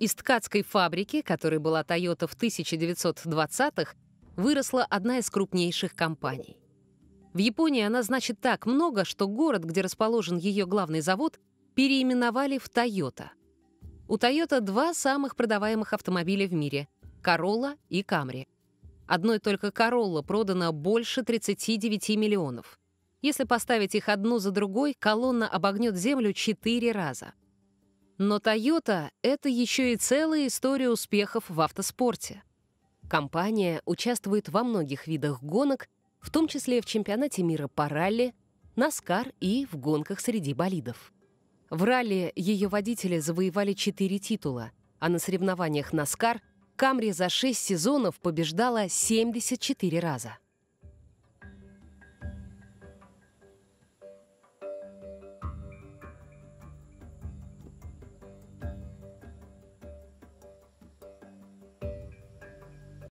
Из ткацкой фабрики, которой была Toyota в 1920-х, выросла одна из крупнейших компаний. В Японии она значит так много, что город, где расположен ее главный завод, переименовали в Toyota. У Toyota два самых продаваемых автомобиля в мире — Corolla и Camry. Одной только Corolla продано больше 39 миллионов. Если поставить их одну за другой, колонна обогнет Землю четыре раза. Но Toyota — это еще и целая история успехов в автоспорте. Компания участвует во многих видах гонок, в том числе в чемпионате мира по ралли, Наскар и в гонках среди болидов. В ралли ее водители завоевали четыре титула, а на соревнованиях Наскар Камри за шесть сезонов побеждала 74 раза.